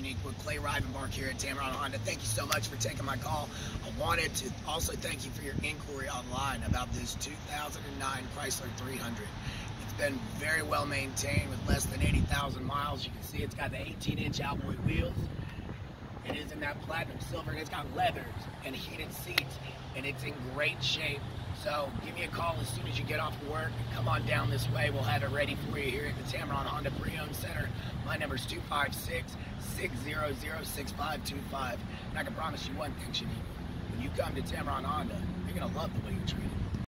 Unique with Clay Rivenbark here at Tameron Honda. Thank you so much for taking my call. I wanted to also thank you for your inquiry online about this 2009 Chrysler 300. It's been very well maintained with less than 80,000 miles. You can see it's got the 18-inch alloy wheels. It is in that platinum silver. It's got leathers and heated seats, and it's in great shape. So give me a call as soon as you get off of work. Come on down this way. We'll have it ready for you here at the Tameron Honda Pre-Owned Center. My number is 256-600-6525. And I can promise you one thing, Shaniqua. When you come to Tameron Honda, you're going to love the way you're treated.